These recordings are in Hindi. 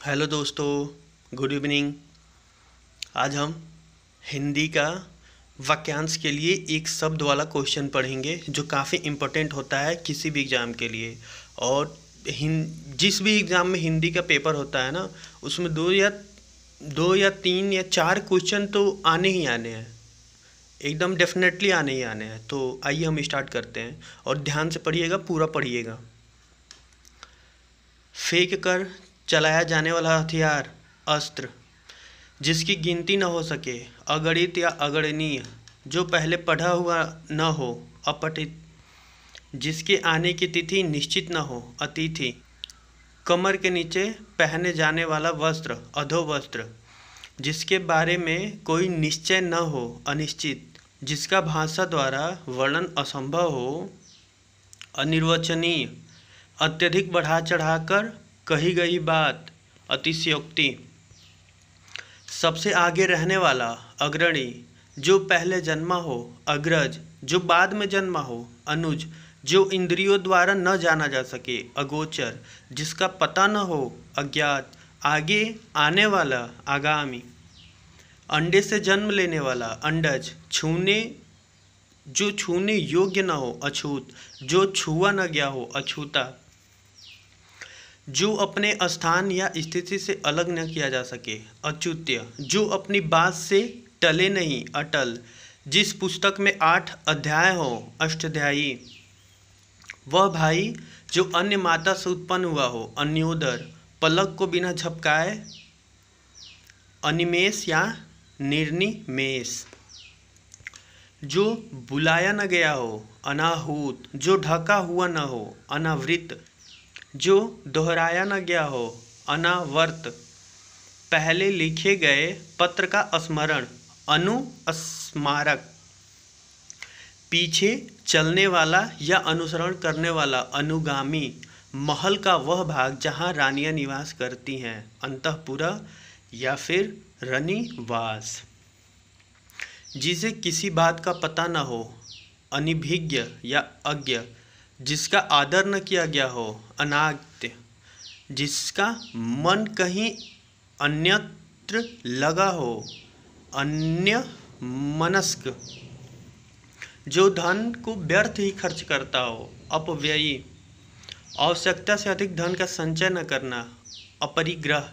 हेलो दोस्तों, गुड इवनिंग। आज हम हिंदी का वाक्यांश के लिए एक शब्द वाला क्वेश्चन पढ़ेंगे, जो काफ़ी इम्पोर्टेंट होता है किसी भी एग्ज़ाम के लिए। और हिं, जिस भी एग्ज़ाम में हिंदी का पेपर होता है ना, उसमें दो या दो या तीन या चार क्वेश्चन तो आने ही आने हैं। एकदम डेफिनेटली आने ही आने हैं। तो आइए हम स्टार्ट करते हैं और ध्यान से पढ़िएगा, पूरा पढ़िएगा। फेंक कर चलाया जाने वाला हथियार, अस्त्र, जिसकी गिनती न हो सके, अगणित या अगणनीय, जो पहले पढ़ा हुआ न हो, अपठित, जिसके आने की तिथि निश्चित न हो, अतिथि, कमर के नीचे पहने जाने वाला वस्त्र अधो वस्त्र जिसके बारे में कोई निश्चय न हो, अनिश्चित, जिसका भाषा द्वारा वर्णन असंभव हो, अनिर्वचनीय, अत्यधिक बढ़ा चढ़ाकर कही गई बात, अतिशयोक्ति। सबसे आगे रहने वाला अग्रणी, जो पहले जन्मा हो, अग्रज, जो बाद में जन्मा हो, अनुज, जो इंद्रियों द्वारा न जाना जा सके, अगोचर, जिसका पता न हो, अज्ञात, आगे आने वाला आगामी। अंडे से जन्म लेने वाला अंडज, छूने, जो छूने योग्य न हो, अछूत, जो छुआ न गया हो, अछूता। जो अपने स्थान या स्थिति से अलग न किया जा सके। अच्युत्य, जो अपनी बात से टले नहीं, अटल, जिस पुस्तक में आठ अध्याय हो, अष्टाध्यायी। वह भाई, जो अन्य माता से उत्पन्न हुआ हो, अन्योदर, पलक को बिना झपकाए अनिमेश या निर्निमेश जो बुलाया न गया हो, अनाहूत, जो ढका हुआ न हो, अनावृत जो दोहराया न गया हो, अनावर्त। पहले लिखे गए पत्र का स्मरण अनुस्मारक पीछे चलने वाला या अनुसरण करने वाला अनुगामी महल का वह भाग जहाँ रानियाँ निवास करती हैं, अंतपुरा या फिर रनिवास। जिसे किसी बात का पता न हो, अनिभिज्ञ या अज्ञ जिसका आदर न किया गया हो अनाग्य जिसका मन कहीं अन्यत्र लगा हो, अन्य मनस्क। जो धन को व्यर्थ ही खर्च करता हो, अपव्ययी। आवश्यकता से अधिक धन का संचय न करना, अपरिग्रह।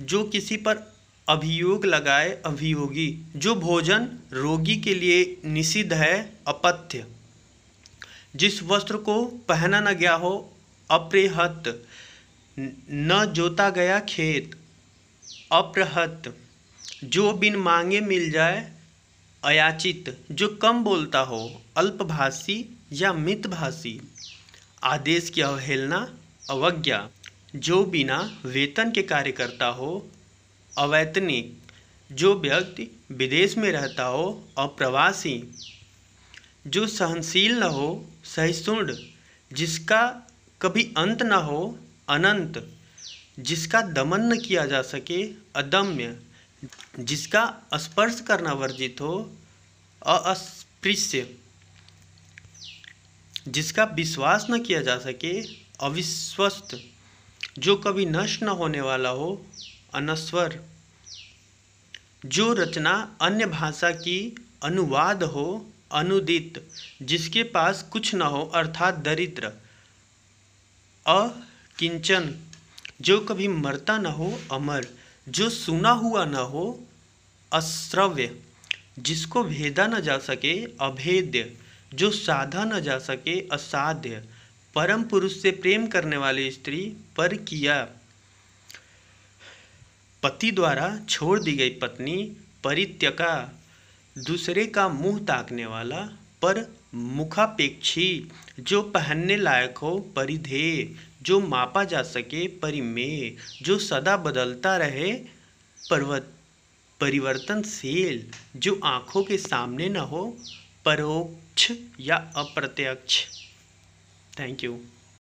जो किसी पर अभियोग लगाए, अभियोगी। जो भोजन रोगी के लिए निषिद्ध है, अपथ्य। जिस वस्त्र को पहना न गया हो, अप्रहत, न जोता गया खेत, अप्रहत, जो बिन मांगे मिल जाए, अयाचित, जो कम बोलता हो, अल्पभाषी या मितभाषी, आदेश की अवहेलना अवज्ञा, जो बिना वेतन के कार्य करता हो, अवैतनिक, जो व्यक्ति विदेश में रहता हो, अप्रवासी जो सहनशील न हो सहिष्णु जिसका कभी अंत न हो, अनंत, जिसका दमन न किया जा सके, अदम्य, जिसका स्पर्श करना वर्जित हो, अस्पृश्य, जिसका विश्वास न किया जा सके, अविश्वस्त, जो कभी नष्ट न होने वाला हो अनस्वर जो रचना अन्य भाषा की अनुवाद हो अनुदित, जिसके पास कुछ न हो, अर्थात दरिद्र। अकिंचन, जो कभी मरता न हो, अमर। जो सुना हुआ न हो, अश्रव्य। जिसको भेदा न जा सके, अभेद्य। जो साधा न जा सके, असाध्य। परम पुरुष से प्रेम करने वाली स्त्री, पर किया। पति द्वारा छोड़ दी गई पत्नी, परित्यका। दूसरे का मुँह ताकने वाला पर मुखापेक्षी, जो पहनने लायक हो परिधेय, जो मापा जा सके परिमेय, जो सदा बदलता रहे पर्वत परिवर्तनशील, जो आँखों के सामने न हो परोक्ष या अप्रत्यक्ष। Thank you